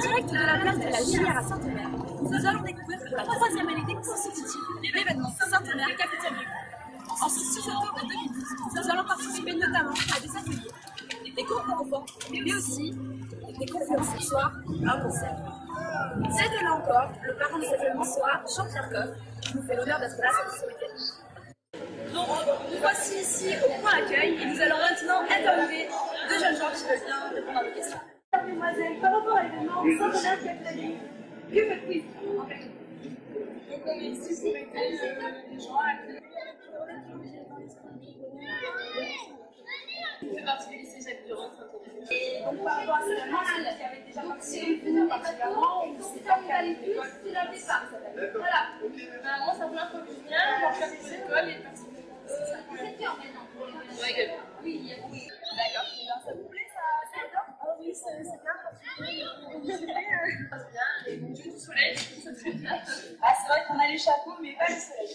direct de la place de la Gillière à Saint-Omer, nous allons découvrir la troisième année consécutive l'événement Saint-Omer Cafétéria. En ce 6 octobre 2012, nous allons participer notamment à des ateliers, des cours pour enfants, mais aussi des conférences ce soir, un concert. Cette année encore, le parent de cet événement sera Jean-Pierre Coff, qui nous fait l'honneur d'être là ce week-end. Donc, nous voici ici au point accueil et nous allons maintenant interviewer deux jeunes gens qui veulent bien répondre à nos questions. Mademoiselle, par rapport à l'événement Cafétéria, que faites-vous ici en fait? Donc on est ici pour aider euh, les gens à Je fais partie du lycée Jacques Durand. Et donc par rapport à cet événement, est-ce que vous avez déjà participé particulièrement ou c'est pas qu'à l'école Tu l'avais pas. Voilà. Bah, moi, c'est la première fois que je viens, je des écoles et participer. C'est également. Oui, oui. D'accord, bien. Ça vous plaît ça Ça adore Ah oui, c'est bien. Passe bien, Dieu du soleil, c'est très bien. Ah, c'est vrai qu'on a les chapeaux, mais pas le soleil.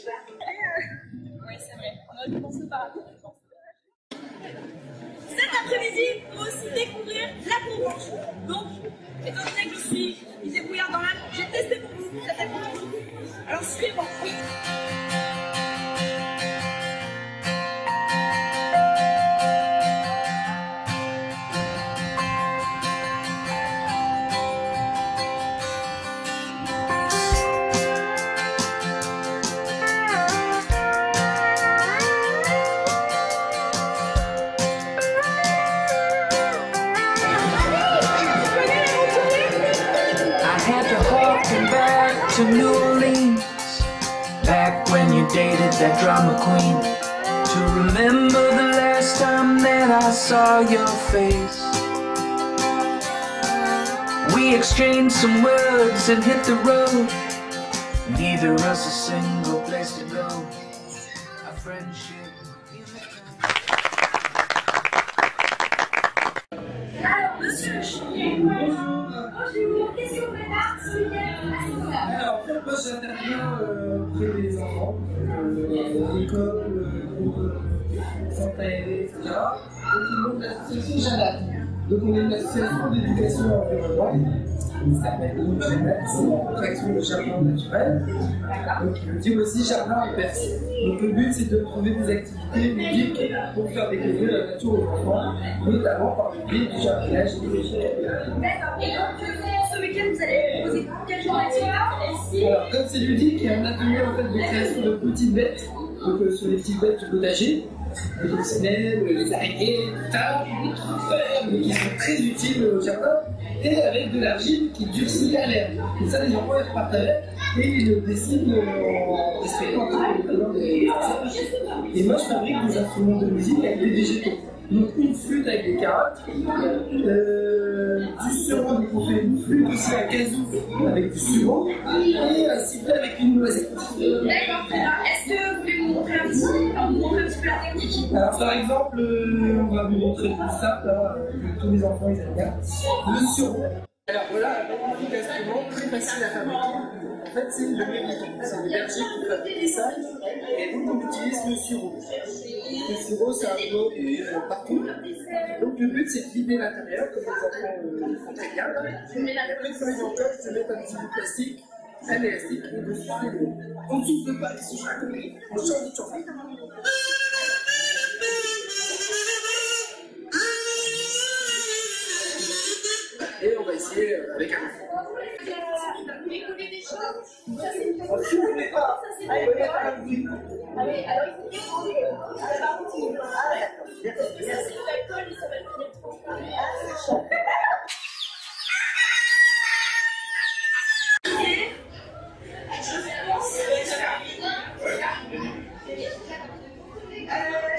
Oui, c'est vrai. On aurait pu penser par rapport, je pense. Cet après-midi, on va aussi découvrir la courbe. Donc, étant donné que je suis débrouillard dans l'âme, j'ai testé pour vous. Alors, suivez-moi. Queen, to remember the last time that I saw your face. We exchanged some words and hit the road. Neither us a single Donc, on est une association d'éducation et environnement qui s'appelle Jada, c'est la contraction de jardin naturel. Donc, il dire aussi jardin en perse. Donc, le but c'est de trouver des activités ludiques pour faire découvrir la nature aux enfants, notamment par le biais du jardinage. D'accord. Et donc, euh, ce week-end, vous allez proposer quel genre d'activité Alors, comme c'est ludique, il y a un atelier en fait, de création de petites bêtes, donc euh, sur les petites bêtes du potager, les coccinelles, les araignées, tout ça, euh, qui sont très utiles au jardin, et avec de l'argile qui durcit à l'air. Donc ça, les enfants ils repartent et ils le dessinent en respectant les. Et moi, je fabrique des instruments de musique avec des végétaux. Donc une flûte avec des carottes, euh, du on fait une flûte aussi à kazoo avec du sureau, et un sifflet avec une noisette. D'accord, très bien. Est-ce que vous pouvez nous montrer un petit, enfin, nous montrer un petit peu la technique Alors par exemple, euh, on va vous montrer tout ça, là, que tous les enfants ils aiment bien. Le sureau. Alors voilà un magnifique instrument très facile à fabriquer. En fait, c'est le mériton. C'est le berger qui fabrique ça. Et donc, on utilise le sureau. Le sureau, c'est un mot partout. Donc, le but, c'est de vider l'intérieur, comme les enfants euh, le très bien. Et après, quand ils en se mettre un petit bout de plastique, un élastique, et dessus. On souffle pas, je raconte. On change de Et avec un enfant. Des choses. Ne souffle pas. Allez, alors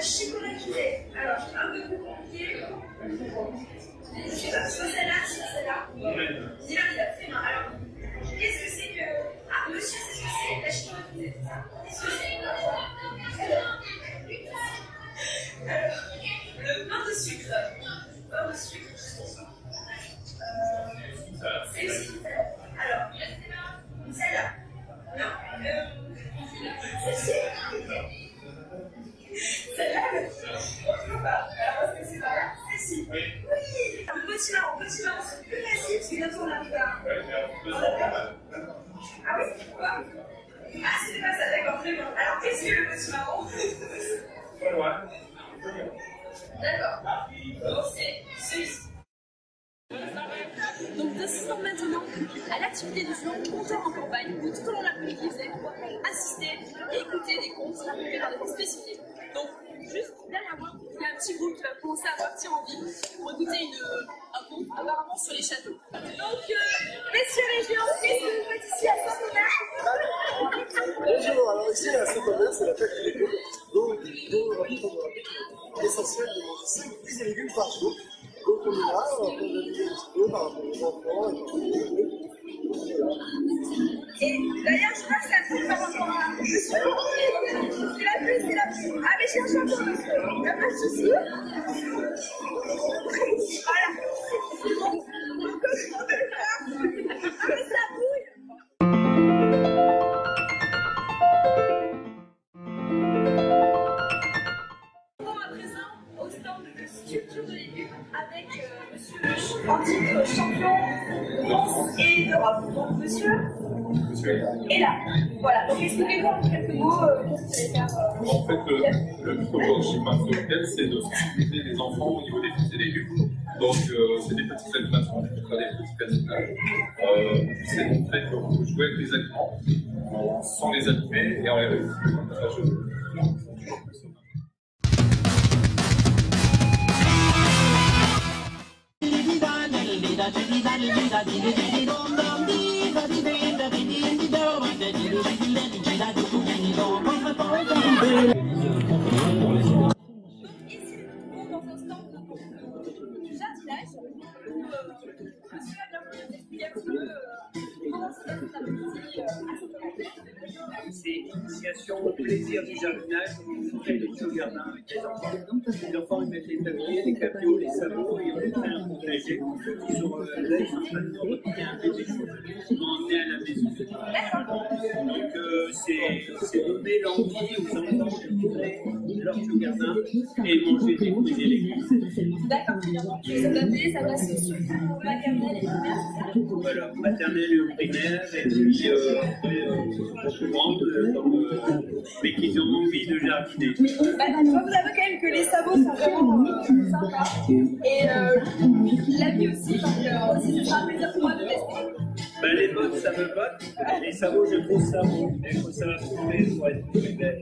c'est de. Alors, un peu Je celle-là. Dis-la, dis-la, très bien. Alors, qu'est-ce que c'est que. Ah, monsieur, c'est ce que c'est c'est Alors, le pain de sucre. Pain de sucre. Euh, c'est. Alors, celle-là. Non. Euh. Celle-là. Oui. Un petit bientôt Ah oui pas ça, d'accord. Alors, qu'est-ce que le petit marron D'accord. Donc, c'est maintenant à l'activité du jour, compteur en campagne, où tout au long assister écouter des contes racontés par des spécifiques. Donc, juste derrière moi, il y a un petit groupe qui va commencer à partir en ville pour écouter une, un conte apparemment sur les châteaux. Donc, euh, messieurs les géants, qu'est-ce que vous faites ici à Saint-Omer Bonjour, alors ici à Saint-Omer, c'est la fête des légumes. Donc, donc on rapide, on rapide, il est essentiel de manger 5 fruits et légumes par jour. Donc on est là, on va un petit peu par rapport aux enfants et Et d'ailleurs, je crois que par rapport à. C'est la pluie, c'est la pluie. Ah, mais cherche un peu, monsieur. A pas de souci. Voilà. De faire Ah, mais ça bouille. En titre champion de France et d'Europe. Donc, monsieur est là. Voilà, donc expliquez-nous en quelques mots euh, qu'est-ce que vous allez faire. euh, En fait, le, le but aujourd'hui, Lequel, c'est de sensibiliser les enfants au niveau des fruits et légumes. Donc, euh, c'est des petites animations, des personnages. Euh, c'est montrer qu'on peut jouer avec les aliments euh, sans les animer et en les réduisant. Au plaisir du jardinage, on fait des jeux jardins avec les enfants. Les enfants ils mettent les tabliers, les capiaux, les sabots et on les fait un potager. Ils ont, de nous repiquer un bébé qu'ils vont emmener à la maison. Donc euh, c'est donner l'envie aux enfants de créer leur jardin et manger des fruits et légumes. D'accord, très bien. Donc cet atelier s'adresse surtout aux maternelles et ça Voilà, maternelle et primaire, et puis euh, après, euh, rentre euh, dans le- mais qu'ils ont envie de jardiner. Bah, je dois vous avouer quand même que les sabots sont vraiment euh, sympas. Et euh, la vie aussi, donc euh, aussi, ce sera un plaisir pour moi de tester. Ben, les bottes, ça me botte. Les sabots, je trouve ça bon. Mais il faut savoir trouver pour être plus belle.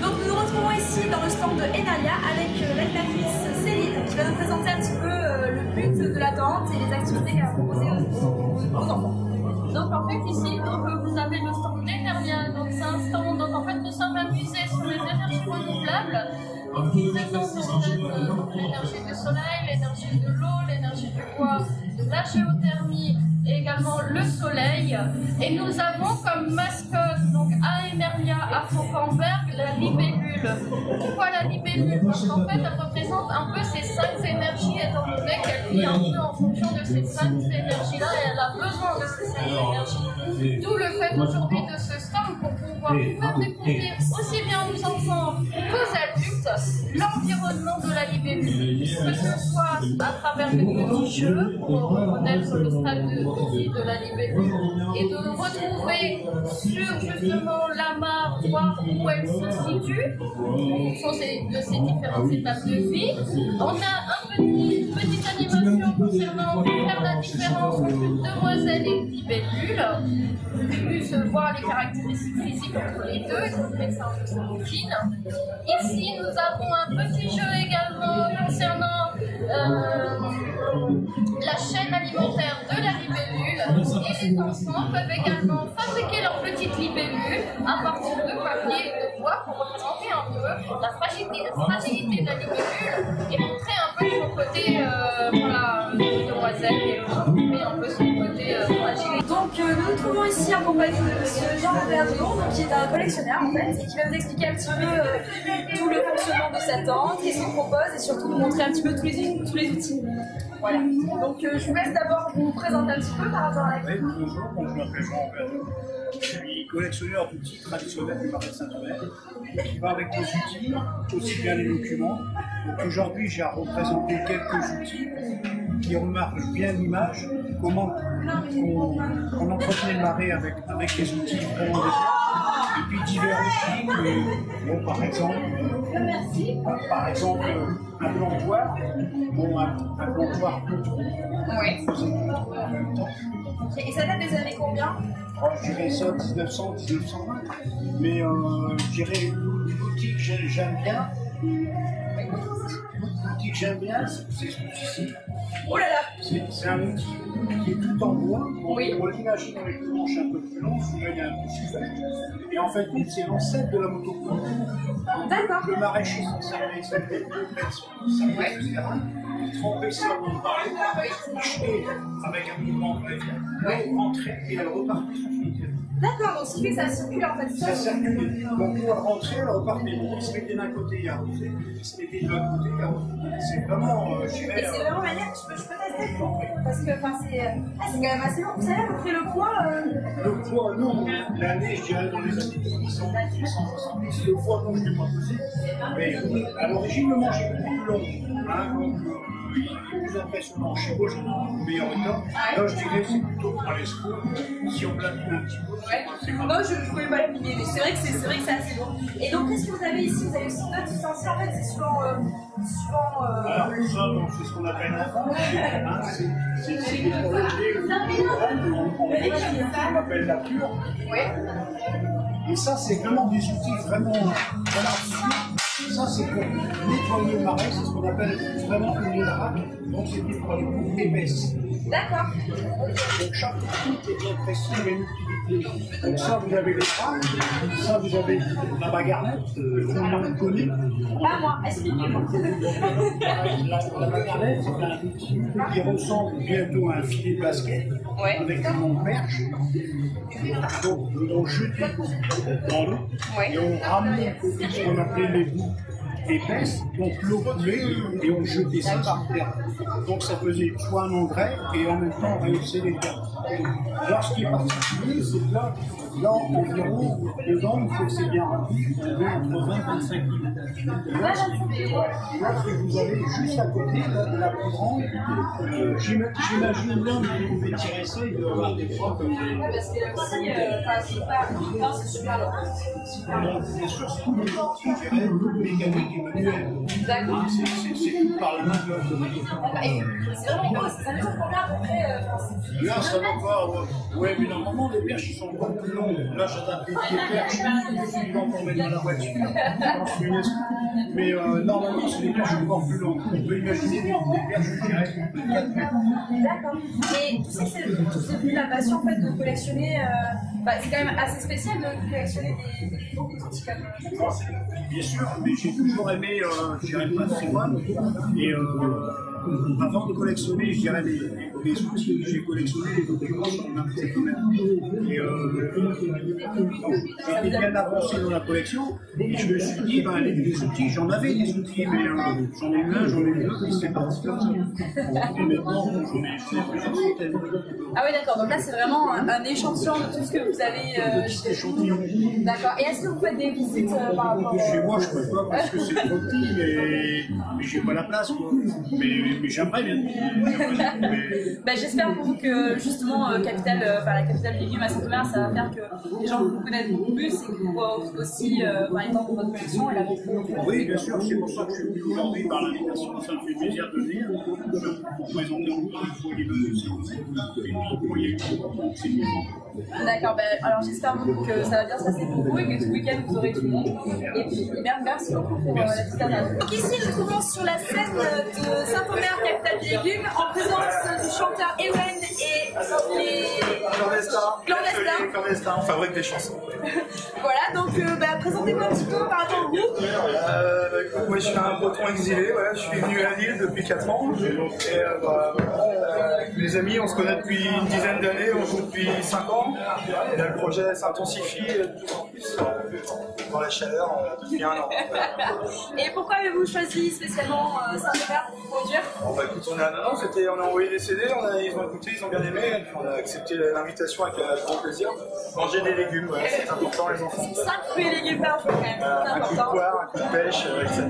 Donc nous nous retrouvons ici dans le stand de Enalia avec euh, l'animatrice Céline qui va nous présenter un petit peu euh, le but de la tente et les activités qu'elle va proposer aux, enfants. Donc en fait ici donc, vous avez le stand d'Energia, donc c'est un stand, donc en fait nous sommes amusés sur les énergies renouvelables, qui fait euh, l'énergie du soleil, l'énergie de l'eau, l'énergie du bois, de la géothermie également le soleil. Et nous avons comme mascotte donc à Emeria, à Fauquemberg, la libellule. Pourquoi la libellule? Parce qu'en fait elle représente un peu ces cinq énergies étant donné qu'elle vit un peu en fonction de ces cinq énergies-là et elle a besoin de ces cinq énergies. D'où le fait aujourd'hui de ce stand pour pouvoir faire découvrir aussi bien aux enfants qu'aux adultes l'environnement de la libellule. Que ce soit à travers des petits jeux pour reconnaître le stade de de la libellule et de retrouver sur justement la mare, voir où elle se situe en fonction de ces différentes étapes de vie. On a un Une petite animation concernant faire la différence entre demoiselle et libellule. Plus voir les caractéristiques physiques entre les deux et peu sa routine. Ici, nous avons un petit jeu également concernant euh, la chaîne alimentaire de la libellule. Les enfants peuvent également fabriquer leur petite libellule à partir de papier et de bois pour représenter un peu la fragilité, de la libellule et montrer un peu son côté euh, ici en compagnie de M. Jean-Robert donc, qui est un collectionneur en fait, et qui va nous expliquer un petit peu euh, tout le fonctionnement de sa tente, qu'est-ce qu'il propose, et surtout nous montrer un petit peu tous les, tous les outils. Voilà. Donc euh, je vous laisse d'abord vous présenter un petit peu par rapport à la Oui, bonjour, je m'appelle Jean-Robert. Je suis collectionneur d'outils traditionnels du Marais Saint-Omer, qui va avec les outils, aussi bien les documents. Aujourd'hui, j'ai à représenter quelques outils qui remarquent bien l'image, comment on, on entretenait le marais avec, avec les outils. Et puis divers outils, que, bon, par exemple, par exemple, un plantoir, bon, un, un plantoir poutre, Oui. Et ça date des années combien? Oh, je dirais ça 1900, 1920. Mais euh, je dirais l'outil que j'ai- j'aime bien. J'aime bien, c'est c'est celui-ci. Oh là là C'est un outil qui est tout en bois. On, Oui. on l'imagine avec une manche un peu plus longue, souvent il y a un peu super. Et en fait, c'est l'ancêtre de la moto. D'accord. Le maraîcher s'en servait, c'était deux pressions, ça ouais. etc. Il trempait ça dans le marais, il avec un mouvement de rentrait et elle repartait sur son terrain. D'accord, donc ce qui fait que ça circule en fait. Ça circulait. Donc pour rentrer, elle repartait. Il se mettait d'un côté, il arrosait. Il se mettait de l'autre côté, il. C'est vraiment, euh, c'est euh, vraiment manière que je peux, je peux tester Parce que enfin, c'est euh, ah, c'est quand même assez long. Vous savez à peu près le poids euh, le poids, non, l'année, je dirais, dans les années 1800, 1870, le poids, non, je ne l'ai pas pesé. Mais à l'origine, le manche est beaucoup plus long. Hein, donc, plus impressionnant. Chez moi, j'ai un meilleur temps. Là, je dirais, c'est plutôt pour les secours. Si on platine un petit peu, Ouais. c'est pas Moi, je ne pouvais pas l'appliquer, mais c'est vrai que c'est c'est vrai que c'est assez long. Et donc, qu'est-ce que vous avez ici? Vous avez aussi d'autres ustensiles. En fait, c'est souvent, euh, souvent. euh, Alors, ça, c'est ce qu'on appelle un. Hein, c'est- c'est pour on, appelle la pure. Et ça, c'est vraiment des outils vraiment. Ça, c'est pour nettoyer le marais, c'est ce qu'on appelle vraiment une drague. Donc, c'est pour les coups épaisses. D'accord. Donc, chaque outil est bien précis, une utilité. Donc, ça, vous avez les dragues. Ça, vous avez la bagarnette, euh, tout le monde connaît. Pas moi, expliquez-moi. La, la bagarnette, c'est un outil qui ressemble bientôt à un filet de basket Ouais. avec un long perche. Donc, on jetait dans l'eau Ouais. et on ramenait ce qu'on appelait les bouts épaisses, donc l'eau coulait et on jetait ça le terrain. Donc ça faisait soit un engrais et en même temps on réussissait les terrains. Alors ce qui est particulier, c'est que là, là environ, dedans, il faut que c'est bien rempli, on met entre 20 et 25 kilos. Là, ce- que vous avez juste à côté, la, la plus grande, euh, j'ima- j'imagine bien que vous pouvez tirer ça, il doit y avoir des fois comme des. Parce que là aussi, euh, c'est pas. Non, c'est super long. Bien sûr, c'est tout le je mécanique et manuel. D'accord. C'est- C'est c'est tout par l'homme. Et C'est vraiment beau, ça dure combien à peu près euh, enfin, c'est- Là, ça va pas. ouais. Ouais, mais normalement, les perches, ils sont encore plus longues. Là, j'adapte des perches pour mettre dans la voiture. Mais euh, normalement, c'est des perches encore plus longues. On peut imaginer des, perches, je dirais, de 4 mètres. D'accord. Et tu sais, c'est c'est devenu la passion en fait de collectionner. euh, bah, c'est quand même assez spécial de collectionner des, des comme ça. Bien sûr, mais j'ai toujours aimé, euh, je dirais, le patrimoine. Et euh, avant de collectionner, je dirais, les, les outils, j'ai collectionné les documents le marché quand même. Et euh, j'étais bien avancé dans la collection. Et je me suis dit, ben, les, les outils, j'en avais des outils, mais euh, j'en ai eu un, j'en ai eu deux, et c'est parti comme ça. Et maintenant, j'en ai fait plusieurs centaines. Ah oui, d'accord. Donc là, c'est vraiment un, un échantillon de tout ce que vous avez. euh, échantillon. D'accord. Et est-ce que vous faites des visites euh, par rapport Chez moi, je peux pas parce que c'est trop petit, mais, mais j'ai pas la place, quoi. Mais, mais j'aimerais bien. J'aimerais bien. Mais bah, j'espère pour vous que justement euh, capitale, euh, enfin la capitale des légumes à Saint-Omer, ça va faire que les gens vous connaissent beaucoup plus et que vous aussi euh, les temps de votre collection et la Oui, bien sûr, c'est pour ça que je suis venu aujourd'hui par l'invitation. Ça me fait plaisir de venir pour présenter encore une fois les mêmes et pour y c'est bien. D'accord, bah, alors j'espère beaucoup que ça va bien se passer pour vous et que tout week-end vous aurez tout le monde. Et puis mer- merci beaucoup pour euh, la petite interview. Donc ici nous trouvons sur la scène de Saint-Omer, capitale des légumes, en présence du chanteur Ewen et les On fabrique des chansons. Voilà, donc euh, bah, présentez-moi un petit peu par rapport au groupe. Euh, écoute, moi je suis un breton exilé, voilà, je suis venu à Lille depuis 4 ans. Et euh, bah, euh, les amis, on se connaît depuis une dizaine d'années, on joue depuis 5 ans. Et le projet s'intensifie de plus en plus dans la chaleur depuis un an. Et pourquoi avez-vous choisi spécialement pour produire Bon, bah, écoute, on est à on a envoyé des CD, on a, ils ont écouté, ils ont bien aimé, et puis on a accepté l'invitation avec un grand plaisir. Manger des légumes, c'est important les enfants. 5 fruits et légumes par jour quand même, Euh, c'est un coup de important. poire, un coup de pêche, euh, etc.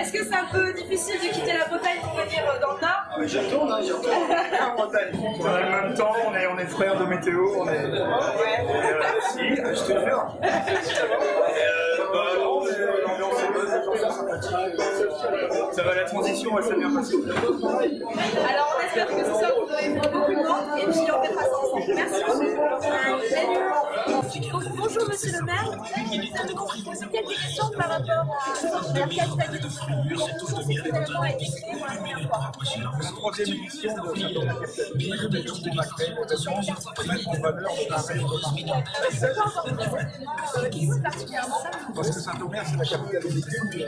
Est-ce que c'est un peu difficile de quitter la Bretagne pour venir euh, dans le Nord? Ah, mais j'y retourne, hein, j'y retourne. en Bretagne. On a le même temps, on est, on est frères de météo, on est. Et, euh, si, je te jure. Et, euh, bah, non, mais l'ambiance Ça va, la transition, elle s'est bien passée. Alors on espère que ce soir vous aurez beaucoup de monde et puis on ça ensemble. Merci bonjour monsieur le maire. Je vais vous poser quelques questions par rapport à Saint-Omer, capitale des légumes. Comment c'est finalement été créé pour la première fois La troisième édition de mettre en valeur le marais de que vous particulièrement Parce que Saint-Omer, c'est la capitale des légumes,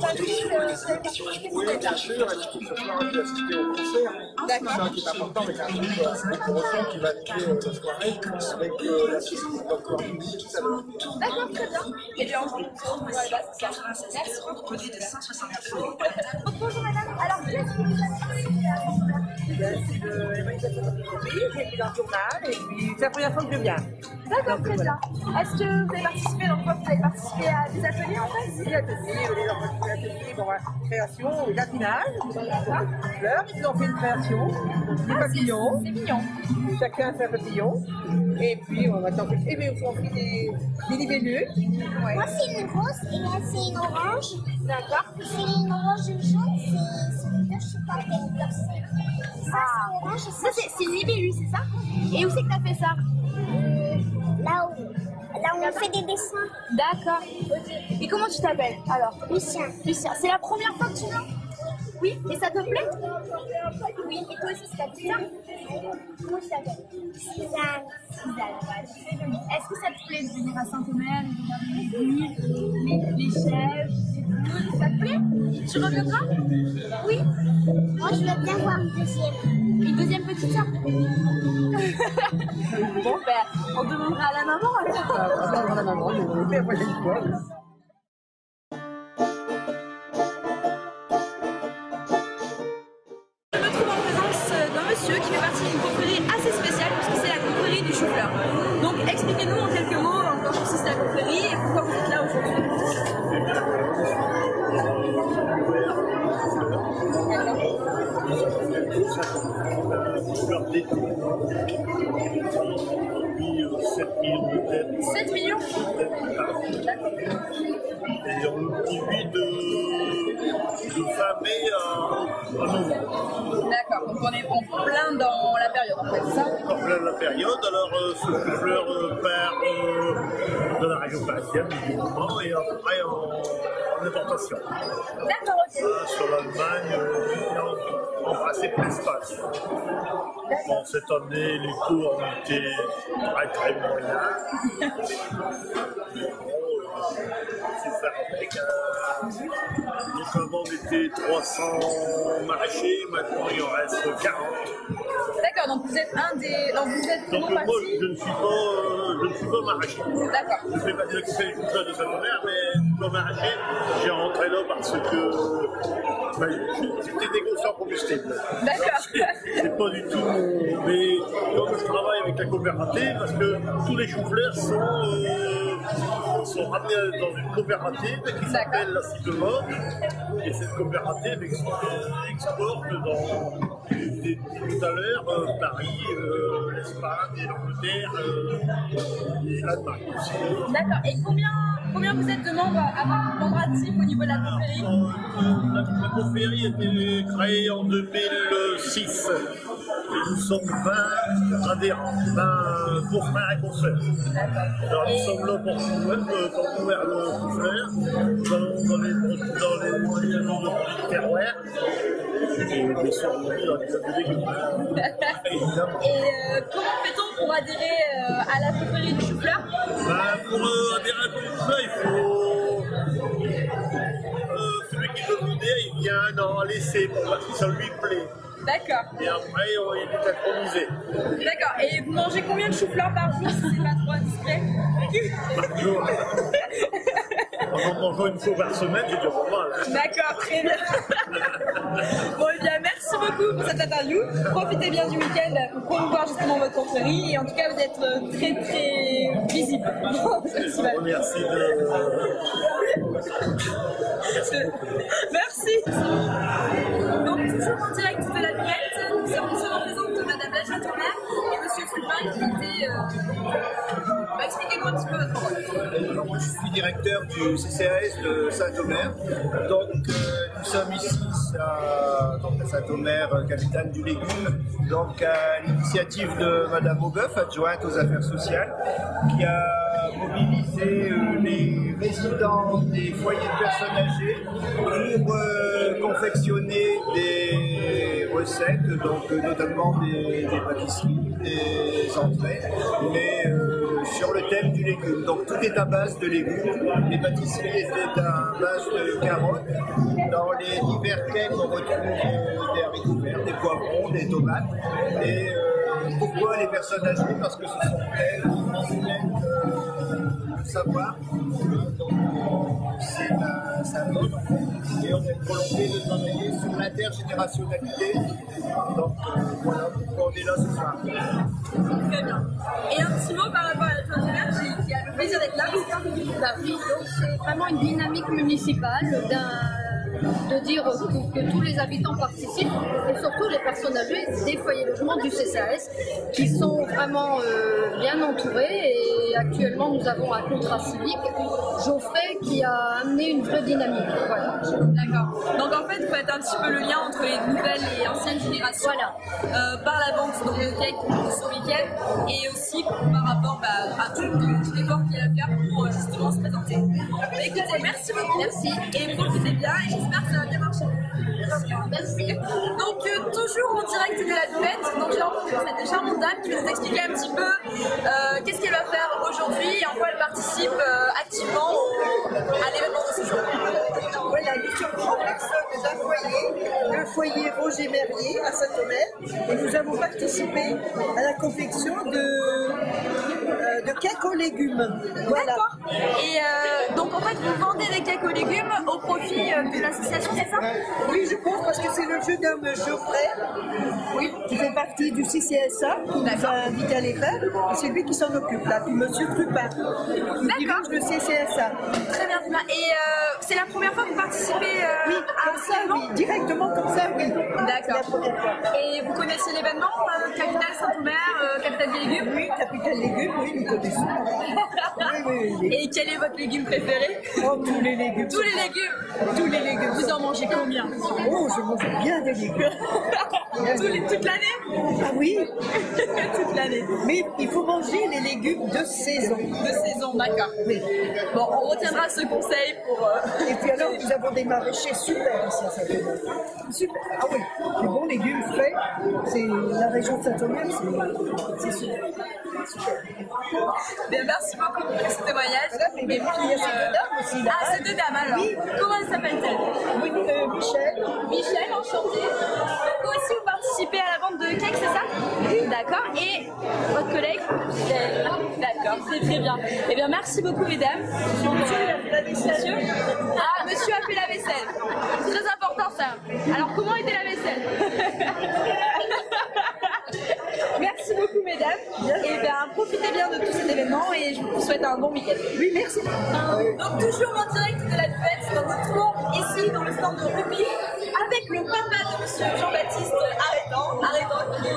balader, euh, bien sûr, au concert. Ça qui est important avec un euh, de qui va animer euh, la soirée avec euh, la société d'encore midi tout à l'heure. D'accord, très bien. Eh bien, on se retrouve ça. Merci beaucoup. Bonjour madame, alors qu'est-ce que vous avez participé à C'est le de j'ai fait dans le journal, et puis c'est la première fois que je viens. D'accord, très bien. Est-ce que vous avez participé, donc vous avez participé à des ateliers en fait? Des ateliers, bon, création, fleurs, ils ont fait une création, des papillons. C'est mignon. Chacun fait un papillon. Et puis on va t'en faire. Et bien, on fait des, des libellules. Ouais. Moi, c'est une rose et là, c'est une orange. D'accord. C'est une orange jaune, c'est une deux, je sais pas quelle couleur c'est. Ça, c'est orange et Ça, c'est c'est une libellule, c'est ça? Et où c'est que t'as fait ça? C'est là où, là où on fait des dessins. D'accord. Et comment tu t'appelles alors? Lucien. Lucien, c'est la première fois que tu viens Oui, et ça te plaît? Oui, et toi aussi, c'est ta petite Comment tu t'appelles Suzanne. Suzanne. Est-ce que ça te plaît de venir à Saint-Omer et de regarder les villes, les, les chèvres, les poules Ça te plaît? Tu reviendras? Oui. Moi, je veux bien voir une deuxième. Une deuxième petite sœur Bon, ben, on demandera à la maman alors. On va voir la maman, mais on fait la prochaine fois. Qui fait partie d'une confrérie assez spéciale puisque c'est la confrérie du chou-fleur. Donc expliquez-nous en quelques mots en quoi consiste la confrérie et pourquoi vous êtes là aujourd'hui. Fleur d'été. Aujourd'hui, 7 millions de têtes. 7 millions Et on produit de, de fin D'accord, donc on est en plein dans la période en fait, ça En plein la période, alors euh, ce fleur euh, part euh, de la région parisienne, évidemment, et après en, en importation. D'accord, ok. Euh, sur l'Allemagne, euh, et en, en assez plein espace. Bon, cette année, les cours ont été très très moyens. Ça. Donc avant on était 300 maraîchers, maintenant il en reste 40. D'accord, donc vous êtes un des. Donc vous êtes Donc moi parti je ne suis pas, euh, je ne suis pas maraîcher. D'accord. Je fais pas de l'excès de Saint-Omer, mais comme maraîcher, j'ai rentré là parce que ben, j'étais négociant combustible. D'accord. C'est pas du tout mon. Mais comme je travaille avec la coopérative, parce que tous les choux-fleurs sont, euh, sont dans une coopérative qui s'appelle la Citema. Et cette coopérative ex- exporte dans, tout à l'heure, euh, Paris, euh, l'Espagne, et l'Angleterre euh, et l'Allemagne aussi. D'accord. Et combien, combien vous êtes de membres, à- membres actifs au niveau de la confrérie? La, la confrérie a été créée en 2006 et nous sommes 20 adhérents, 20 confrères et consoeurs. Alors nous sommes là pour euh, pour ouvrir le confrère, nous allons dans les, dans les moyens de terroir et bien sûr on est dans les ateliers. Évidemment. Et euh, comment fait-on pour adhérer euh, à la confrérie du chou-fleur? Ben, pour euh, adhérer à tout ça, il faut. euh, celui qui veut venir, il vient dans l'essai pour voir si ça lui plaît. D'accord. Et après, on- il est intronisé. D'accord. Et vous mangez combien de chou-fleur par jour si c'est pas trop indiscret? Jour. En mangeant une fois par semaine, j'ai déjà pas mal. D'accord, très bien. bon, eh bien, merci beaucoup pour cette interview. Profitez bien du week-end pour promouvoir justement votre confrérie. Et en tout cas, vous êtes euh, très, très visible festival. Merci de. Merci. Donc, toujours en direct la Villette, Moi, je suis directeur du CCAS de Saint-Omer. Donc, euh, nous sommes ici à, Saint-Omer, euh, capitale du légume, donc à l'initiative de Madame Aubeuf, adjointe aux affaires sociales, qui a mobilisé euh, les résidents des foyers de personnes âgées pour euh, confectionner des recettes, donc euh, notamment des, des pâtisseries, des entrées, mais euh, sur le thème du légume. Donc tout est à base de légumes. Les pâtisseries étaient à base de carottes. Dans les divers thèmes, on retrouve euh, des haricots verts, des poivrons, des tomates. Et euh, pourquoi les personnes âgées Parce que ce sont elles qui transmettent euh, savoir. C'est un symbole. Et on est prolongé de travailler sur l'intergénérationnalité. Donc euh, voilà pourquoi on est là ce soir. Très bien. Et un petit mot par rapport à la qui a le plaisir d'être là. Bah oui, donc c'est vraiment une dynamique municipale d'un- de dire que, que tous les habitants participent et surtout les personnes âgées des foyers logements du CCAS qui sont vraiment euh, bien entourés et actuellement nous avons un contrat civique Geoffrey qui a amené une vraie dynamique. Voilà. D'accord. Donc en fait, vous faites un petit peu le lien entre les nouvelles et anciennes générations euh, par la vente donc, de cake ce week-end et aussi par rapport bah, à tout, tout l'effort qu'il y a à faire pour euh, justement se présenter. Bah, écoutez, merci beaucoup. Merci. Et profitez bien et j'espère que ça bien marcher. Merci. Donc euh, toujours en direct de la fête, donc j'ai rencontré cette charmante dame qui va nous expliquer un petit peu euh, qu'est-ce qu'elle va faire aujourd'hui et en quoi elle participe euh, activement à l'événement de ce jour. Trois personnes d'un foyer, le foyer Roger Merrier à Saint-Omer, et nous avons participé à la confection de, euh, de cakes aux légumes. Voilà. D'accord. Et euh, donc en fait, vous vendez des cakes aux légumes au profit euh, de l'association, c'est ça? Oui, je pense parce que c'est le jeune homme Geoffrey, oui, qui fait partie du CCSA, qui nous a à les faire, et c'est lui qui s'en occupe là, puis Monsieur Trupin, qui dirige le CCSA. Très bien, très bien. Et euh, c'est la première fois vous euh, Oui, à ça, oui, directement comme ça, oui. Fois. Et vous connaissez l'événement, euh, Capitale Saint-Omer, euh, Capitale des légumes Oui, Capitale Légumes, oui, nous connaissons. Oui, oui, oui. Et quel est votre légume préféré Oh, tous les légumes. Tous les légumes Tous les légumes. Vous en mangez combien Oh, je mange bien des légumes. Tous les- Toute l'année Ah oui Toute l'année. Mais il faut manger les légumes de saison. De saison, d'accord. Bon, on retiendra ce conseil pour. euh, Et puis alors, nous avons des maraîchers super ici à Saint-Omer. Super. Ah oui, des bons légumes frais. C'est la région de Saint-Omer, c'est super. Bien, merci beaucoup pour ce témoignage. Et puis il y a ces deux dames aussi là. Ah, ces deux dames alors. Oui. Comment elles s'appellent-elles? Oui, euh, Michel. Michel, enchantée. Vous aussi, vous participez à la vente de cakes, c'est ça? D'accord. Et votre collègue? D'accord, c'est très bien. Eh bien, merci beaucoup, mesdames. Euh, Monsieur? Ah, monsieur fait la vaisselle. C'est très important, ça. Alors, comment était la vaisselle Merci beaucoup, mesdames. Et bien, profitez bien de tout cet événement et je vous souhaite un bon week-end. Oui, merci. Donc, toujours en direct de la fête, nous retrouvons ici dans le stand de rugby avec le papa de monsieur Jean-Baptiste Arrêtant, Arrêtant qui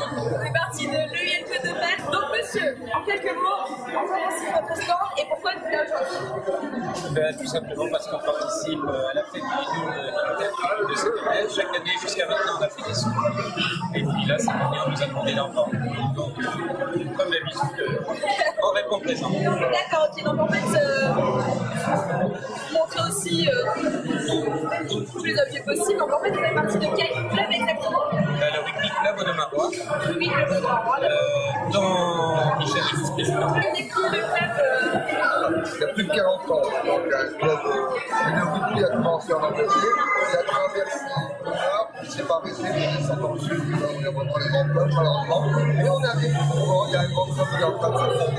fait partie de l'UILP de Père. Donc, monsieur, en quelques mots, on commence sur votre stand et pourquoi vous êtes là aujourd'hui Ben, tout simplement parce qu'on participe euh, à la fête légumes de la de cette année. Chaque année, jusqu'à maintenant, on a fait des sous. Et puis là, cette année, on nous a demandé d'en vendre. Donc, euh, comme d'habitude, euh, on répond présent. D'accord, ok, donc en fait, euh, montrez aussi euh, tous les objets possibles. Donc en fait, vous faites partie de quel club exactement? Euh, le rugby club de Marois, Oui, le club de Marois. euh, dans Michel qui le club euh, Il y a plus de 40 ans, donc un club euh, rugby a commencé en Angleterre, il a traversé le nord, il s'est pas arrêté, il est sud, grands clubs malheureusement. Et on arrive il y a un grand qui est en train de se.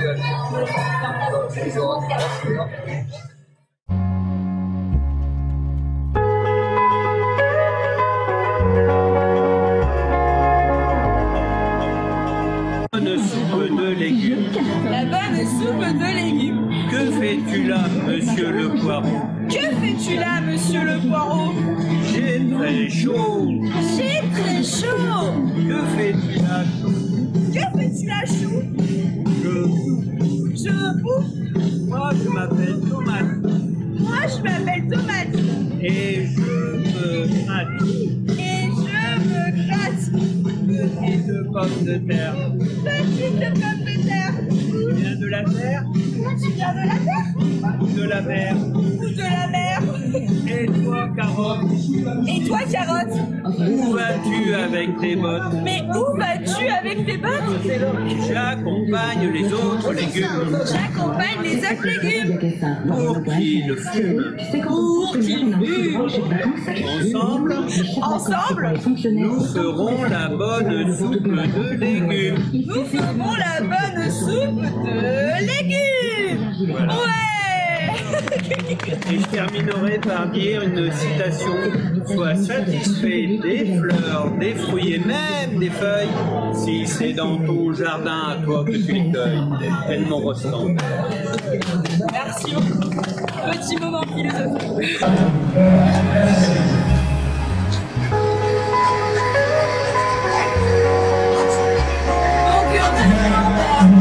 Bonne soupe de légumes. La bonne soupe de légumes. Que fais-tu là, monsieur le poireau Que fais-tu là, monsieur le poireau J'ai très chaud. J'ai très chaud. Que fais-tu là Que fais-tu là, chou Je Je bouffe. Moi, je m'appelle Tomate Moi, je m'appelle Tomate. et je me gratte Et je me gratte. petite pomme de terre. Petite pomme de terre. De la terre Tu viens de la terre ou de la mer ou de la mer Et toi, carotte Et toi, carotte Où vas-tu avec tes bottes Mais où vas-tu avec tes bottes J'accompagne les autres légumes J'accompagne les autres légumes. pour qu'ils fument. Pour qu'ils fument. Ensemble, Ensemble, nous ferons la bonne soupe de légumes. nous ferons la bonne soupe de légumes. Ouais Et je terminerai par dire une citation. Sois satisfait des fleurs, des fruits et même des feuilles, si c'est dans ton jardin à toi que tu les cueilles. Elles m'ont ressemblé. Merci beaucoup. Petit moment philosophique.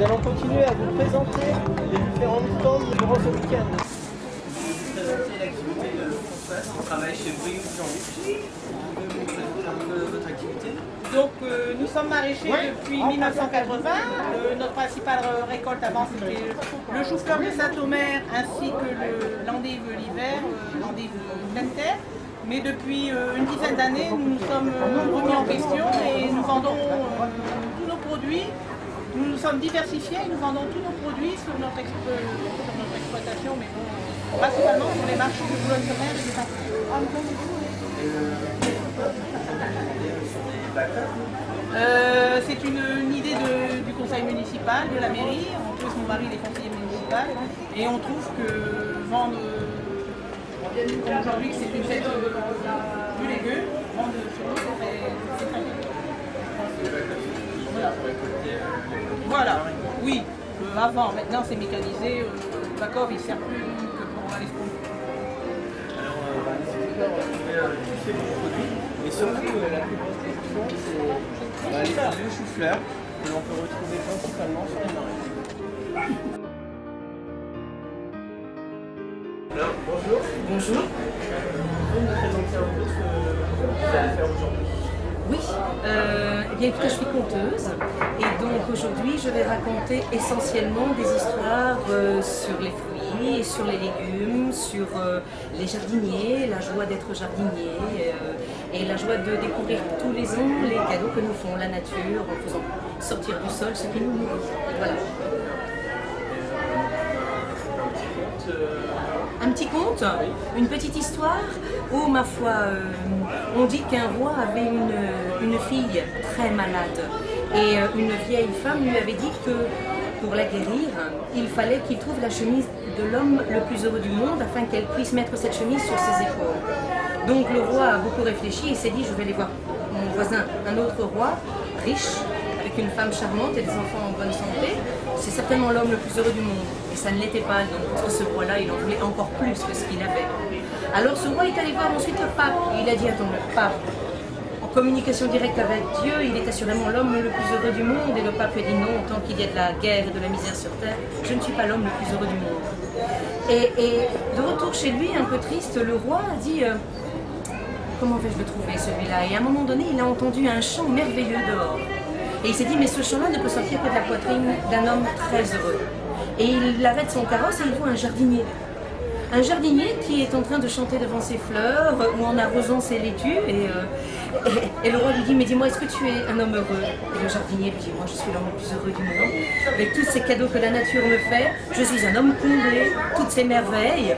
Nous allons continuer à vous présenter les différents stands durant ce week-end. Présenter l'activité on travaille chez Brioude Jean-Luc. Votre activité Donc euh, nous sommes maraîchers depuis 1980. Euh, notre principale récolte avant c'était le chou-fleur de Saint-Omer ainsi que le l'endive l'hiver, euh, l'endive pleine terre. Mais depuis euh, une dizaine d'années, nous nous sommes remis en question et nous vendons tous nos produits. Nous nous sommes diversifiés nous vendons tous nos produits sur notre, sur notre exploitation, mais bon, principalement sur les marchés de Boulogne-sur-Mer et de Euh, c'est une, idée du conseil municipal, de la mairie. En plus, mon mari est conseiller municipal. Et on trouve que vendre, euh, aujourd'hui, c'est une fête euh, du légume, vendre chez nous, c'est très, c'est très bien. Voilà, oui. Euh, avant, maintenant c'est mécanisé. Euh, le back-off il sert plus que pour aller se Alors, euh, bah, les éditeurs ont trouvé euh, tous ces bons produits, mais surtout euh, la plus grosse question, c'est bah, les fruits de chou-fleur que l'on peut retrouver principalement sur les marais. Alors, bonjour. Bonjour. Vous pouvez nous présenter un peu ce que vous allez faire aujourd'hui Oui, euh, eh bien écoutez, je suis conteuse et donc aujourd'hui je vais raconter essentiellement des histoires euh, sur les fruits et sur les légumes, sur euh, les jardiniers, la joie d'être jardinier et la joie de découvrir tous les ans les cadeaux que nous font la nature en faisant sortir du sol ce qui nous nourrit. Voilà. Conte, une petite histoire où, ma foi, euh, on dit qu'un roi avait une, une fille très malade et euh, une vieille femme lui avait dit que pour la guérir, il fallait qu'il trouve la chemise de l'homme le plus heureux du monde afin qu'elle puisse mettre cette chemise sur ses épaules. Donc le roi a beaucoup réfléchi et s'est dit je vais aller voir mon voisin, un autre roi riche, avec une femme charmante et des enfants en bonne santé. C'est certainement l'homme le plus heureux du monde. Et ça ne l'était pas, donc ce roi-là, il en voulait encore plus que ce qu'il avait. Alors ce roi est allé voir ensuite le pape et il a dit attends, le pape, en communication directe avec Dieu, il est assurément l'homme le plus heureux du monde. Et le pape a dit non, tant qu'il y a de la guerre et de la misère sur terre, je ne suis pas l'homme le plus heureux du monde. Et, et de retour chez lui, un peu triste, le roi a dit euh, comment vais-je le trouver celui-là? Et à un moment donné, il a entendu un chant merveilleux dehors. Et il s'est dit, mais ce chant-là ne peut sortir que de la poitrine d'un homme très heureux. Et il arrête son carrosse et il voit un jardinier. Un jardinier qui est en train de chanter devant ses fleurs ou en arrosant ses laitues. Et, euh, et- le roi lui dit, mais dis-moi, est-ce que tu es un homme heureux? Et le jardinier lui dit, moi je suis l'homme le plus heureux du monde. Avec tous ces cadeaux que la nature me fait, je suis un homme comblé, toutes ces merveilles.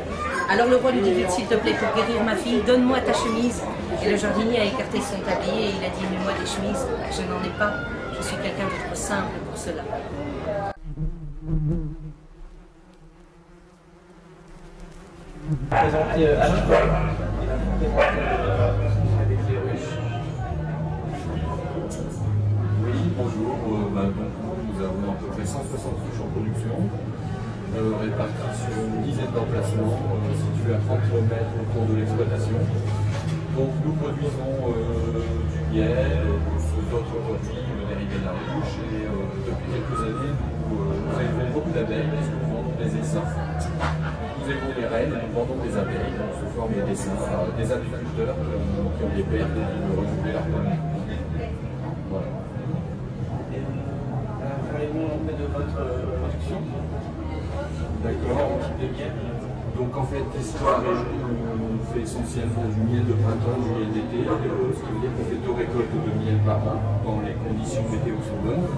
Alors le roi lui dit s'il te plaît, pour guérir ma fille, donne-moi ta chemise. Et le jardinier a écarté son tablier et il a dit, mais moi des chemises, je n'en ai pas. Je suis quelqu'un de trop simple pour cela. Présenter euh, à la fois avec les ruches. Oui, bonjour. Euh, bah, donc, nous avons à peu près 160 ruches en production, euh, réparties sur une dizaine d'emplacements euh, situés à 30 km autour de l'exploitation. Donc nous produisons euh, du miel, d'autres produits de la ruche et euh, depuis quelques années nous, euh, nous élevons beaucoup d'abeilles puisque nous vendons des essaims. Nous élevons des reines, nous vendons des abeilles, donc sous forme d'essaims à des apiculteurs euh, qui ont des pertes et qui veulent renouveler leur. Voilà. Parlez-nous un peu de votre euh, production? D'accord. Donc en fait, l'histoire on fait essentiellement du miel de printemps, du miel d'été, euh, ce qui veut dire qu'on fait deux récoltes de miel par an quand les conditions météo sont bonnes.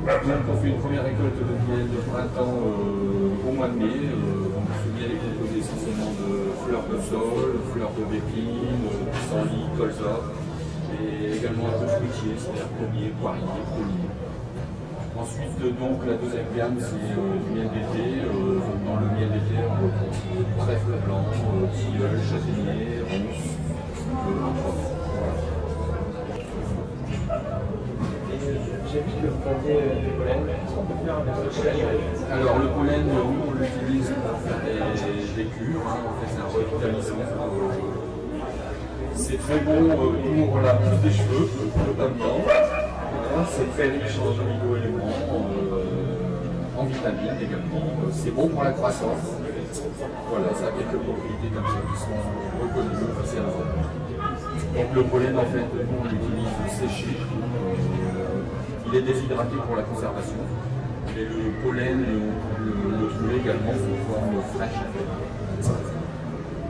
Donc on fait une première récolte de miel de printemps euh, au mois de mai. Euh, ce miel est composé essentiellement de fleurs de sol, fleurs de euh, pissenlit, colza, et également un peu fruitier, c'est-à-dire pommier, poirier, prunier. Ensuite, euh, donc, la deuxième gamme, c'est euh, du miel d'été. Euh, dans le miel d'été, on retrouve trèfle blanc, tilleul, châtaignier, ronce. J'ai vu que vous vendiez du pollen. Qu'on peut faire Alors, le pollen, nous, on l'utilise pour faire des, cures. hein. En fait, c'est un revitalisant. C'est très bon pour la pousse des cheveux, notamment. Voilà, C'est très riche en oligo-éléments, euh, en vitamines également. Euh, C'est bon pour la croissance. Voilà, ça a quelques propriétés comme ça qui sont reconnues officiellement. Donc le pollen, en fait, nous on l'utilise séché. Euh, il est déshydraté pour la conservation. Et le pollen, on le, trouver également sous forme fraîche.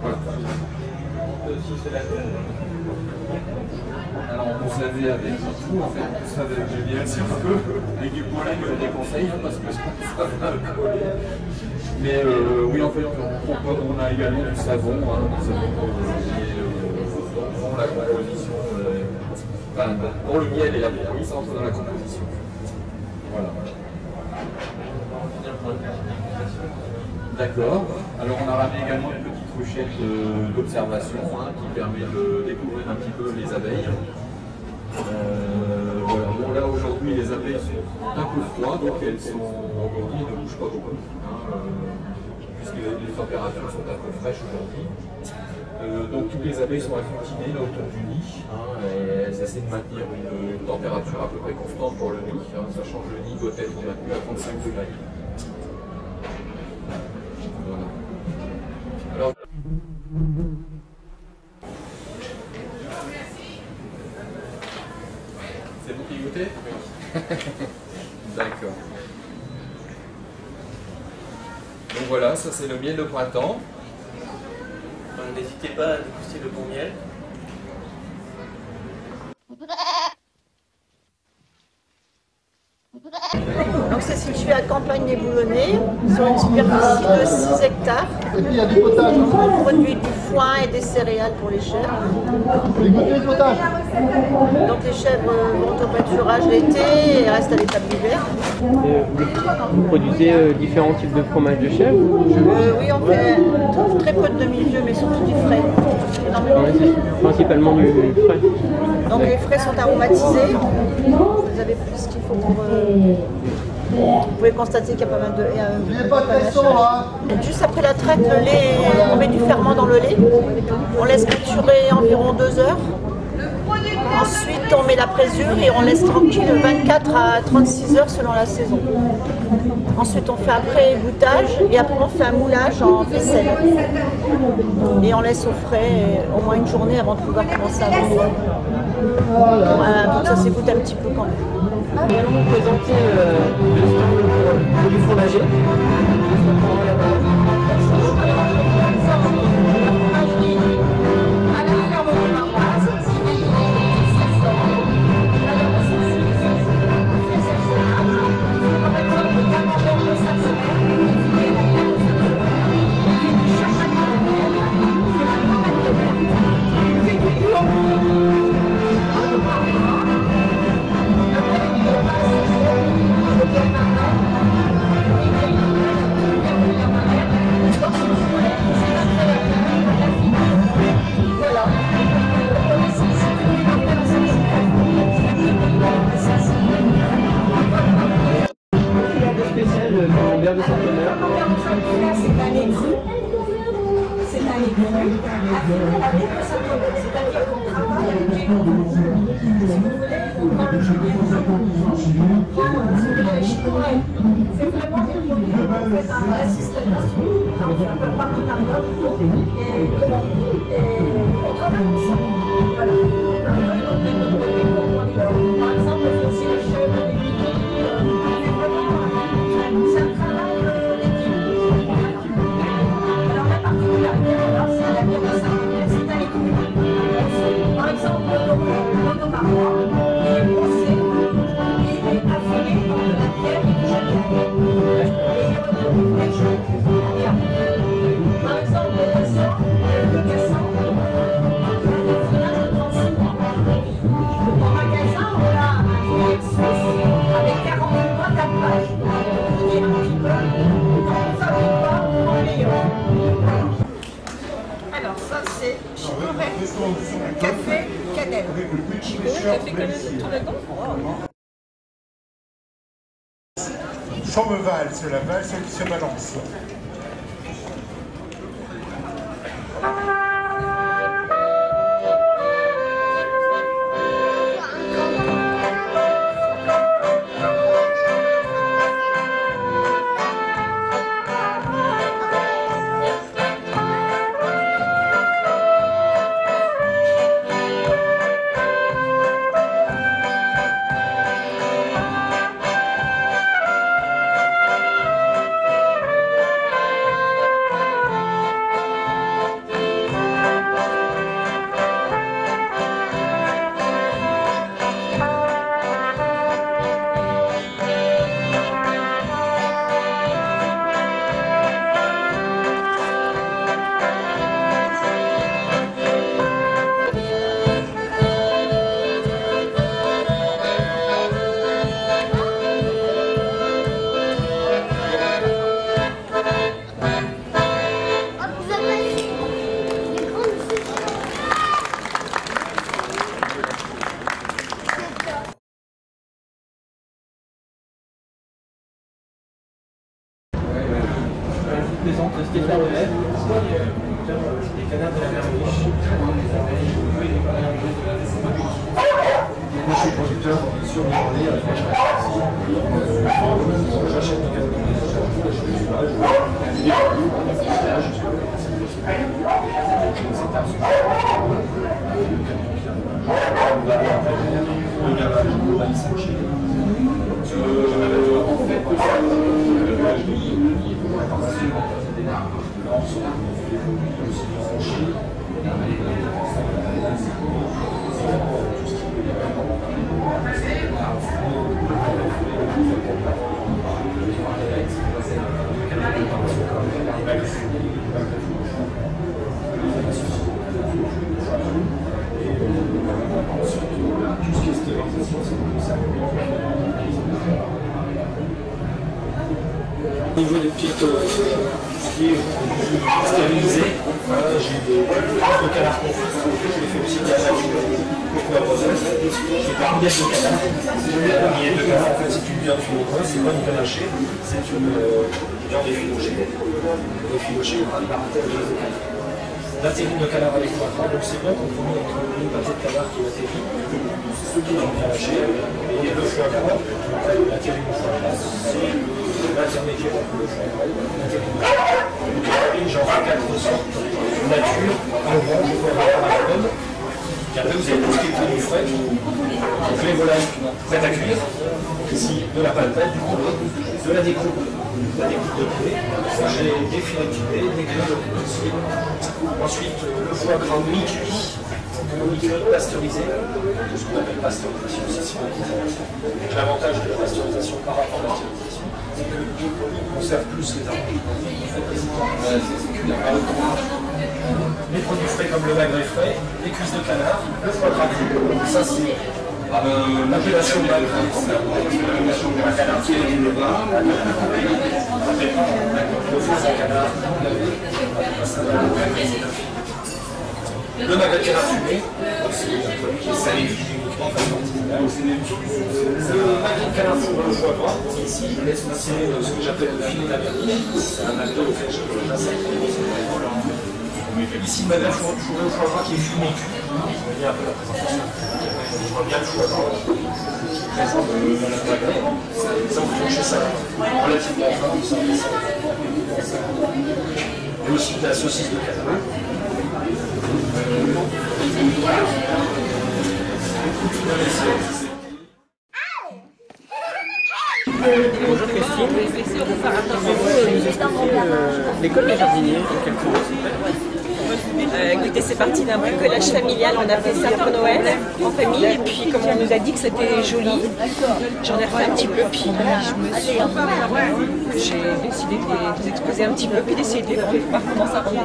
Voilà. Alors on laver avec tout en fait, se lave avec du miel si on peut, avec du pollen je déconseille hein, parce que ça va le coller. Mais euh, oui en fait on, on- a également du savon, hein, du savon euh, est euh, dans la composition, euh, enfin, dans le miel et la propolis entre dans la composition. Voilà. D'accord. Alors on a ramené également une euh, d'observation hein, qui permet de découvrir un petit peu les abeilles. Euh, bon, là aujourd'hui, les abeilles sont un peu froides, donc elles sont ne bougent pas beaucoup, hein, euh, puisque les températures sont un peu fraîches aujourd'hui. Donc toutes les abeilles sont agglutinées là autour du nid, hein, et elles essaient de maintenir une, une température à peu près constante pour le nid, sachant que le nid doit être maintenu à 35 degrés. Voilà. Alors, C'est vous qui goûtez D'accord. Donc voilà, ça c'est le miel de printemps. N'hésitez pas à déguster le bon miel. C'est situé à Campagne-les-Boulonnais, sur une superficie de 6 hectares. On produit du foin et des céréales pour les chèvres. Donc les chèvres vont au pâturage l'été et restent à l'étable d'hiver. Vous produisez euh, différents types de fromages de chèvre Euh, oui, on fait très peu de demi-vieux, mais surtout du frais. Principalement du frais. Donc les frais sont aromatisés. Vous avez plus ce qu'il faut pour. euh, Vous pouvez constater qu'il y a pas mal de. pas d'achats. Juste après la traite, le lait, on met du ferment dans le lait. On laisse maturer environ deux heures. Ensuite, on met la présure et on laisse tranquille de 24 à 36 heures selon la saison. Ensuite, on fait après goûtage et après on fait un moulage en vaisselle. Et on laisse au frais euh, au moins une journée avant de pouvoir commencer à vendre. Voilà, donc ça s'égoutte un petit peu quand même. Nous allons vous présenter euh, le stand pour produits camembert de Saint-Honneur. C'est un lait cru. C'est un lait cru affiné à la baie de Saint-Omer. C'est-à-dire qu'on travaille avec les c'est vraiment. On fait un partenariat et on travaille ensemble. Chambeval, c'est la valse qui se balance. Nature, orange, pomme. Et après, vous avez tout ce qui est produit frais, donc les volailles prêtes à cuire, ici de la palpette, du poulet, de la découpe, de la découpe de poulet, j'ai des filets de poulet, des grillons de poulet. Ensuite, le foie gras mi-cuit, pasteurisé, ce qu'on appelle pasteurisation, L'avantage de la pasteurisation par rapport à la qu'on conserve plus les. Les produits frais comme le magret frais, les cuisses de canard, le foie gras ça c'est l'appellation de la l'appellation de la canard qui est le bas, le foie de canard, le magret de canard fumé, c'est un produit qui est. salé Le foie gras, ici, c'est ce que j'appelle le filet je. Ici, le magret fourré au qui est fumé je vais un la présentation. Je vois le foie. Je le ça relativement fin, Et aussi la saucisse de canard. Bonjour Christine. Euh, l'école des jardiniers Euh, écoutez, c'est parti d'un bricolage familial. On a fait ça pour Noël en famille. Et puis, comme on nous a dit que c'était joli, j'en ai refait un petit peu. Puis, je me suis. J'ai décidé de les exposer un petit peu, puis d'essayer de voir comment ça rendait.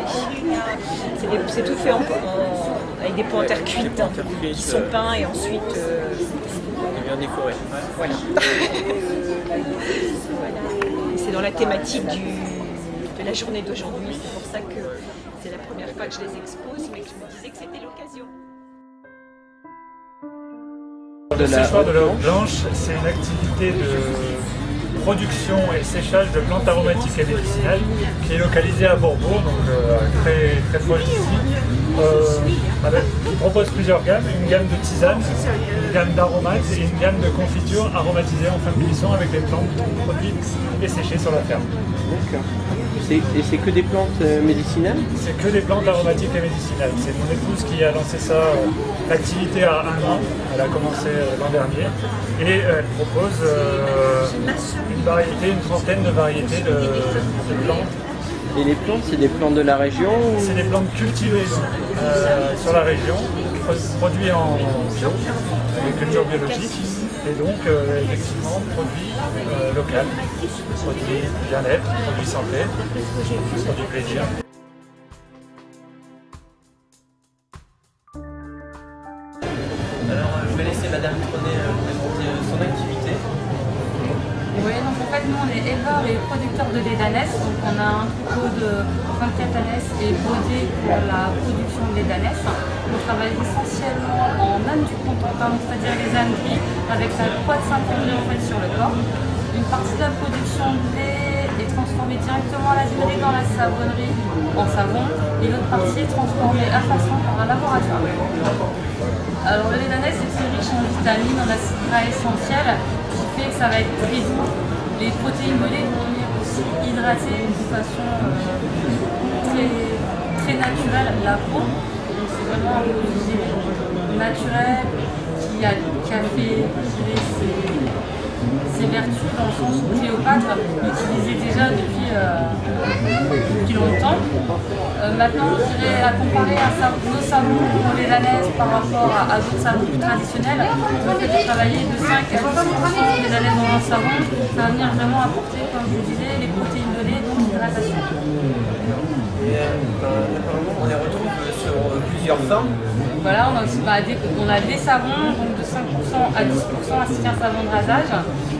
C'est tout fait en, en- avec des pots en terre cuite qui sont peints et ensuite. euh, Et bien décoré. voilà. C'est dans la thématique du, de la journée d'aujourd'hui. C'est pour ça que c'est la première fois que je les expose, mais que je me disais que c'était l'occasion. Le séchoir de l'herbe blanche, c'est une activité de production et séchage de plantes aromatiques et médicinales qui est localisée à Bourbourg, donc euh, très, très proche d'ici. Euh, avec- qui propose plusieurs gammes, une gamme de tisanes, une gamme d'aromates et une gamme de confitures aromatisées en fin de cuisson avec des plantes produites et séchées sur la ferme. C'est- Et c'est que des plantes euh, médicinales C'est que des plantes aromatiques et médicinales. C'est mon épouse qui a lancé ça, euh, l'activité à un an. Elle a commencé euh, l'an dernier. Et elle propose euh, une variété, une trentaine de variétés de, de plantes. Et les plantes, c'est des plantes de la région ou- C'est des plantes cultivées euh, sur la région, pro- produits en bio, agriculture biologique. Et donc, euh, effectivement, produits euh, local, produits bien-être, produits santé, produits plaisir. Alors, euh, je vais laisser Madame Trenet Oui, donc en fait, nous, on est éleveurs et producteurs de lait d'ânesse. Donc, on a un troupeau de 24 ânesses et brodé pour la production de lait d'ânesse. On travaille essentiellement en âne du contentin, c'est-à-dire les ânes gris, avec la croix de Saint-André en fait sur le corps. Une partie de la production de lait transformée directement à la durée dans la savonnerie en savon et l'autre partie est transformée à façon par un laboratoire. Alors le lait d'ânesse est très riche en vitamines, en acides gras essentiels, ce qui fait que ça va être très doux. Les protéines de lait vont aussi hydrater de façon euh, très, naturelle la peau. Donc c'est vraiment un produit naturel qui a, qui fait je dirais, ses, vertus dans le sens où Cléopâtre l'utilisait déjà depuis, euh, depuis longtemps. Euh, maintenant, je dirais à comparer à sa- nos savons pour les danaises par rapport à, à d'autres savons plus traditionnels, le fait de travailler de 5 à 10% des danaises dans un savon, ça va venir vraiment apporter, comme je vous disais, les protéines de lait, donc l'hydratation. Et euh, apparemment, on les retrouve euh, plusieurs formes. Voilà, on a aussi bah, des, on a des savons donc de 5% à 10% ainsi qu'un savon de rasage.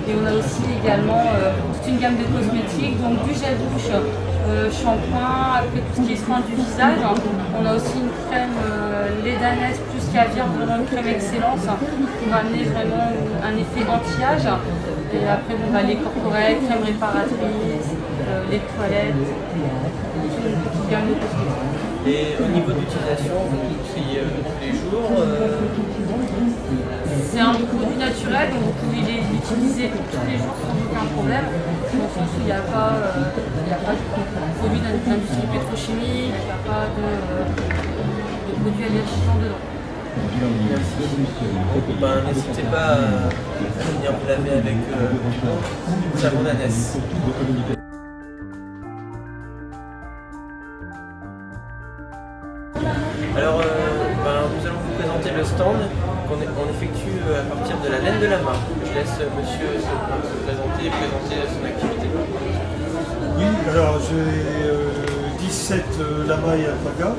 Et on a aussi également euh, toute une gamme de cosmétiques, donc du gel douche, euh, shampoing, après tout ce qui est soin du visage. On a aussi une crème euh, lait d'ânesse plus caviar, vraiment une crème excellence va amener vraiment un effet anti-âge. Et après, bon, bah, les corporels, crème réparatrice, les toilettes, toute une petite gamme de cosmétiques. Et au niveau d'utilisation, vous l'utilisez tous les jours. euh, C'est un produit naturel, donc vous pouvez les- l'utiliser tous les jours sans aucun problème, dans le sens où il n'y a pas, euh, il y a pas de produits d'industrie pétrochimique, il n'y a pas de, de produits allergisants dedans. ben, n'hésitez pas à venir vous laver avec euh, savon d'ânesse. Laine de la main. Je laisse euh, monsieur se, se présenter et présenter son activité. Oui, alors j'ai euh, 17 euh, lamas et alpaga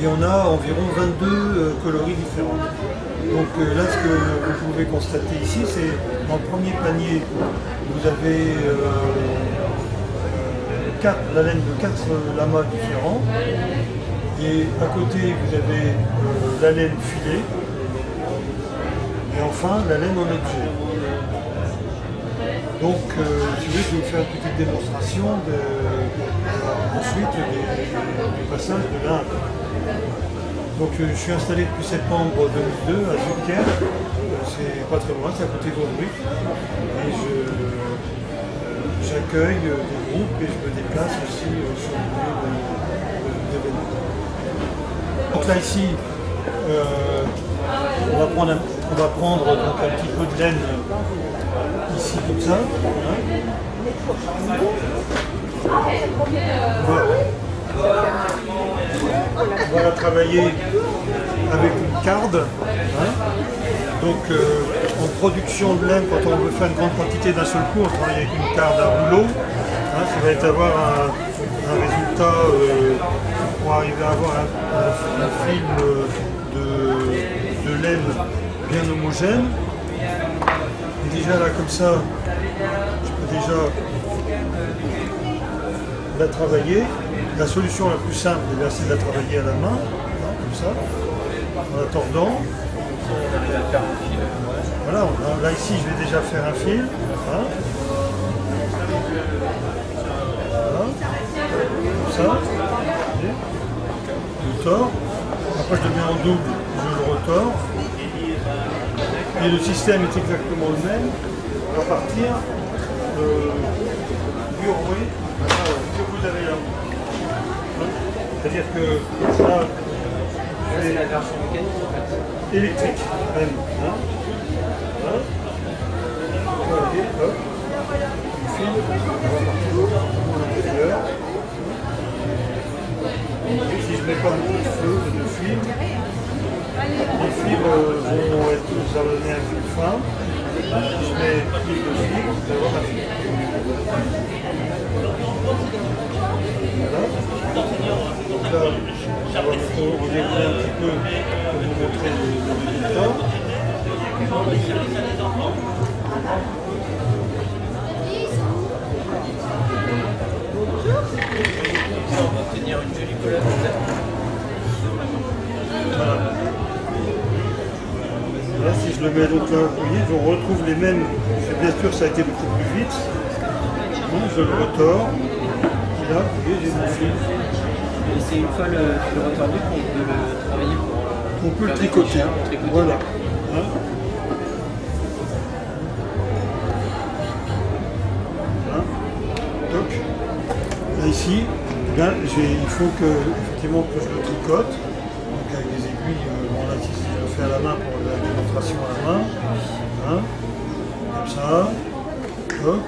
et on a environ 22 euh, coloris différents. Donc euh, là, ce que vous pouvez constater ici, c'est dans le premier panier, vous avez euh, euh, quatre- la laine de 4 lamas différents et à côté, vous avez euh, la laine filée enfin la laine en objet. Donc, euh, si vous voulez, je vais vous faire une petite démonstration de, euh, ensuite du passage de l'autre. Donc, euh, je suis installé depuis septembre 2002 à Zurcher. Euh, c'est pas très loin, c'est à côté d'Aubric. Et je- j'accueille euh, des groupes et je me déplace aussi euh, sur le lieu d'événements. Donc là, ici, euh, on va prendre, un, on va prendre donc, un petit peu de laine ici comme ça. Voilà. On va travailler avec une carde. hein. Donc euh, en production de laine, quand on veut faire une grande quantité d'un seul coup, on travaille avec une carde à rouleau. hein. ça va être avoir un, résultat euh, pour arriver à avoir un, un- film euh, de laine bien homogène. Et déjà là comme ça, je peux déjà la travailler. La solution la plus simple, c'est de la travailler à la main, hein, comme ça, en la tordant. Voilà, là ici je vais déjà faire un fil. hein. Voilà. Comme ça. Je le tords. Après je le mets en double, je le retors. Et le système est exactement le même à partir euh, du roué que vous avez là. Hein C'est-à-dire que là, vais la version mécanique électrique même. Hein Voilà. Voyez, hop. Le fil va partir à l'intérieur. Et si je ne mets pas beaucoup de feu, de fil, les fibres vont être, donner un fil fin. Je mets plus de fibres, vous allez avoir fil. Voilà. Donc là, on va redérouler un petit peu pour vous montrer le, résultat. Ça, on va obtenir une jolie couleur. Le mets donc là, vous voyez, on retrouve les mêmes. Bien sûr, ça a été beaucoup plus vite. Bon, je le retors. Et là, vous voyez, j'ai mon fil. Et c'est une fois le, le retordu qu'on peut le travailler pour. euh, On peut le des tricoter. Voilà. Hein Hein. Là ici, eh il faut que, effectivement, que je le tricote. À la main. Hein Comme ça. Hein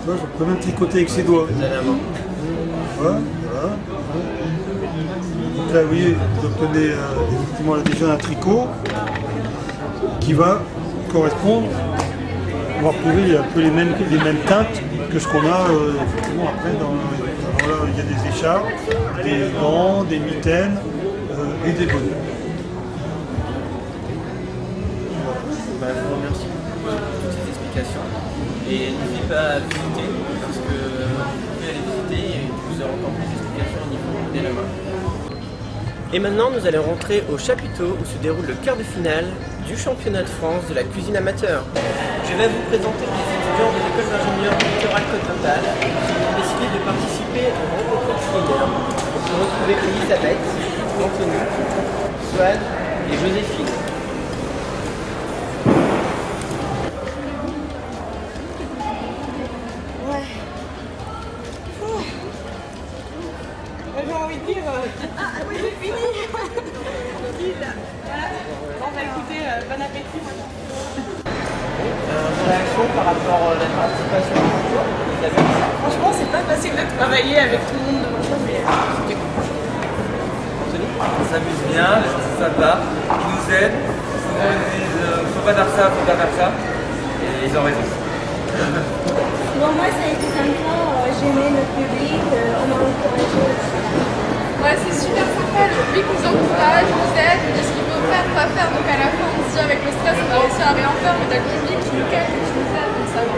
Tu vois, je peux même tricoter avec ses doigts. Voilà, voilà. Donc là, vous voyez, vous obtenez euh, effectivement déjà un tricot qui va correspondre. On va retrouver un peu les mêmes, les mêmes teintes que ce qu'on a euh, effectivement après dans, dans- là, il y a des écharpes, des gants, des mitaines et des bonnets. Bah, je vous remercie pour toutes ces explications. Et n'oubliez pas à visiter, parce que vous pouvez aller visiter et vous aurez encore plus d'explications au niveau des lamas. Et maintenant, nous allons rentrer au chapiteau où se déroule le quart de finale du championnat de France de la cuisine amateur. Je vais vous présenter les étudiants de l'école d'ingénieur littoral Continental qui ont décidé de participer au grand concours culinaire. On peut retrouver Elisabeth, Anthony, Swan et Joséphine. Ouais. J'ai envie de dire. euh, Ah oui, j'ai fini. Voilà. Bon, bah écoutez, euh, bon appétit. Euh, réaction par rapport à la participation Franchement, c'est pas facile de travailler avec tout le monde devant soi, mais euh, c'était cool. On s'amuse bien, les gens sont sympas, ils nous aident, souvent ils nous disent euh, faut pas faire ça, faut pas faire ça, et ils ont raison. Bon, moi, ça a été sympa. euh, J'ai aimé notre public. euh, on m'a encouragé. Ouais, c'est super sympa, le public nous encourage, nous aide, nous dit ce qu'il faut faire, pas faire, donc à la fin on se dit avec le stress on va réussir à rien faire, mais t'as le public qui nous calme et qui nous aide, donc ça va.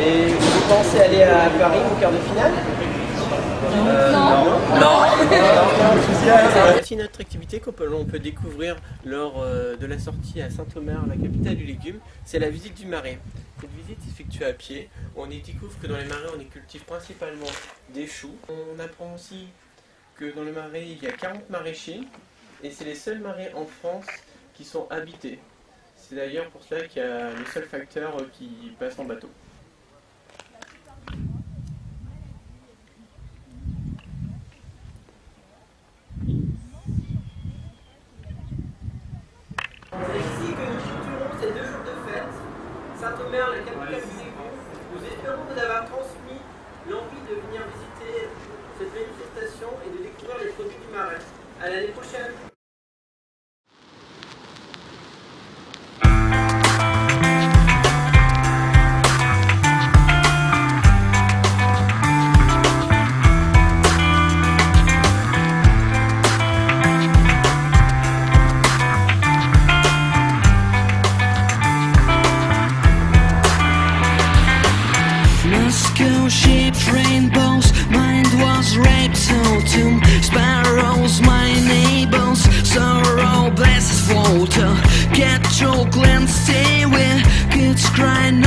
Et vous pensez aller à Paris au quart de finale? Euh, Non. Non. Non. C'est une activité qu'on peut, découvrir lors euh, de la sortie à Saint-Omer, la capitale du légume, c'est la visite du marais. Cette visite s'effectue à pied. On y découvre que dans les marais, on y cultive principalement des choux. On apprend aussi que dans le marais, il y a 40 maraîchers et c'est les seuls marais en France qui sont habités. C'est d'ailleurs pour cela qu'il y a le seul facteur euh, qui passe en bateau. C'est ici que nous clôturons ces deux jours de fête. Saint-Omer, la capitale du légume. Nous espérons vous avoir transmis l'envie de venir visiter cette manifestation et de découvrir les produits du marais. À l'année prochaine. Shaped rainbows, mind was raped so tomb Sparrows, my neighbors, sorrow blesses water. Get your glance, stay where kids crying